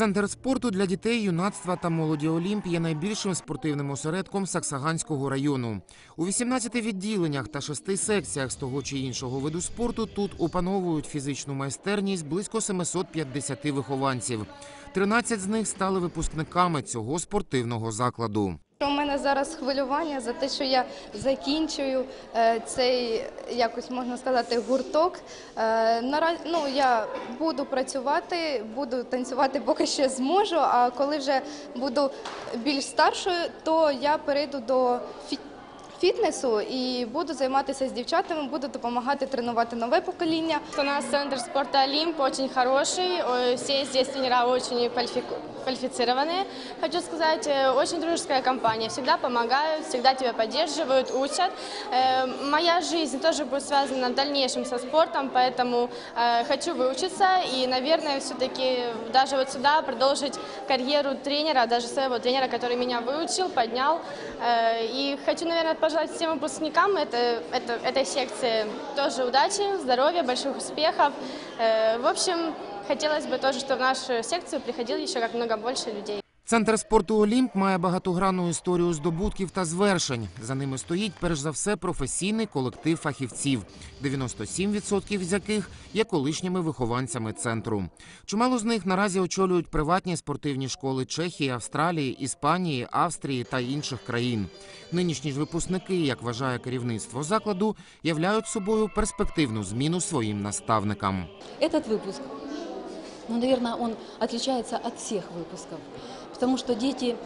Центр спорту для дітей, юнацтва та молоді Олімп є найбільшим спортивним осередком Саксаганського району. У 18 відділеннях та 6 секціях з того чи іншого виду спорту тут опановують фізичну майстерність близько 750 вихованців. 13 з них стали випускниками цього спортивного закладу. У мене зараз хвилювання за те, що я закінчую е, цей, якось можна сказати, гурток. Е, Наразі ну, я буду працювати, буду танцювати поки ще зможу, а коли вже буду більш старшою, то я перейду до фі- фітнесу і буду займатися з дівчатами, буду допомагати тренувати нове покоління. У нас центр спорта «Олимп» очень хороший, Ой, все здесь тренера очень квалифи- квалифицированные. Хочу сказать, э, очень дружеская компания, всегда помогают, всегда тебя поддерживают, учат. Э, Моя жизнь тоже будет связана в дальнейшем со спортом, поэтому э, хочу выучиться и, наверное, все-таки даже вот сюда продолжить карьеру тренера, даже своего тренера, который меня выучил, поднял. Э, И хочу, наверное, пожелать всем выпускникам это, это, этой секции тоже удачи, здоровья, больших успехов. Э, В общем, хотелось бы тоже, чтобы в нашу секцию приходило еще как много больше людей. Центр спорту Олімп має багатогранну історію здобутків та звершень. За ними стоїть перш за все професійний колектив фахівців, 97% з яких є колишніми вихованцями центру. Чимало з них наразі очолюють приватні спортивні школи Чехії, Австралії, Іспанії, Австрії та інших країн. Нинішні ж випускники, як вважає керівництво закладу, являють собою перспективну зміну своїм наставникам. Этот выпуск, ну, наверное, он отличается от всех выпусков, Потому что дети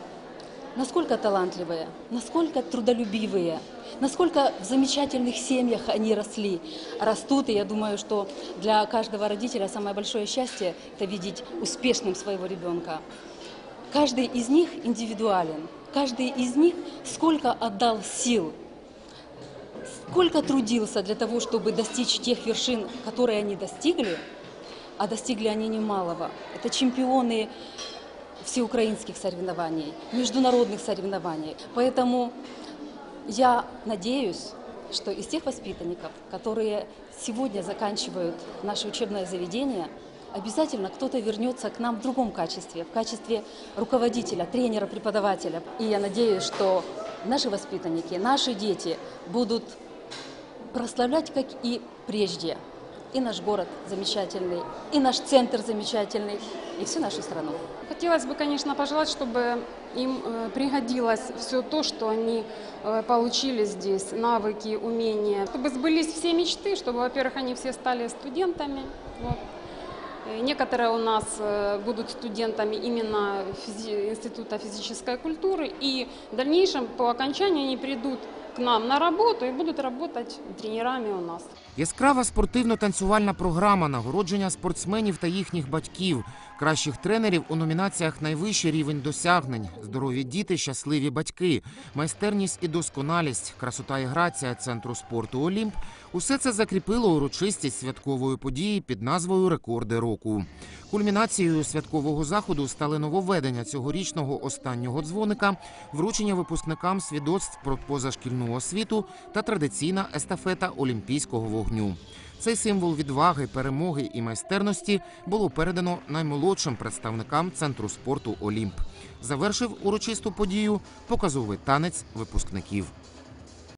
насколько талантливые, насколько трудолюбивые, насколько в замечательных семьях они росли, растут. И я думаю, что для каждого родителя самое большое счастье – это видеть успешным своего ребенка. Каждый из них индивидуален, каждый из них сколько отдал сил, сколько трудился для того, чтобы достичь тех вершин, которые они достигли, а достигли они немалого. Это чемпионы всеукраинских соревнований, международных соревнований. Поэтому я надеюсь, что из тех воспитанников, которые сегодня заканчивают наше учебное заведение, обязательно кто-то вернется к нам в другом качестве, в качестве руководителя, тренера, преподавателя. И я надеюсь, что наши воспитанники, наши дети будут прославлять, как и прежде, и наш город замечательный, и наш центр замечательный, и всю нашу страну. Хотелось бы, конечно, пожелать, чтобы им э, пригодилось все то, что они э, получили здесь, навыки, умения, чтобы сбылись все мечты, чтобы, во-первых, они все стали студентами. Вот. Э, Некоторые у нас будут студентами именно физи- Института физической культуры, и в дальнейшем по окончанию они придут к нам на роботу і будуть працювати тренерами у нас. Яскрава спортивно-танцювальна програма нагородження спортсменів та їхніх батьків, кращих тренерів у номінаціях найвищий рівень досягнень, здорові діти, щасливі батьки, майстерність і досконалість, красота і грація центру спорту Олімп. Усе це закріпило урочистість святкової події під назвою Рекорди року. Кульмінацією святкового заходу стали нововведення цьогорічного останнього дзвоника, вручення випускникам свідоцтв про позашкільну освіту та традиційна естафета Олімпійського вогню. Цей символ відваги, перемоги і майстерності було передано наймолодшим представникам центру спорту Олімп. Завершив урочисту подію показовий танець випускників.